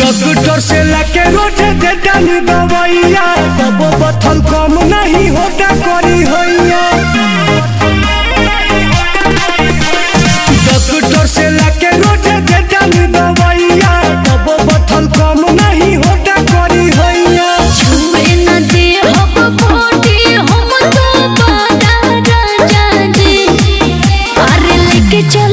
doctor से लके रोटे दे दवाइया तबो बथल कम नहीं होता करी होइया चल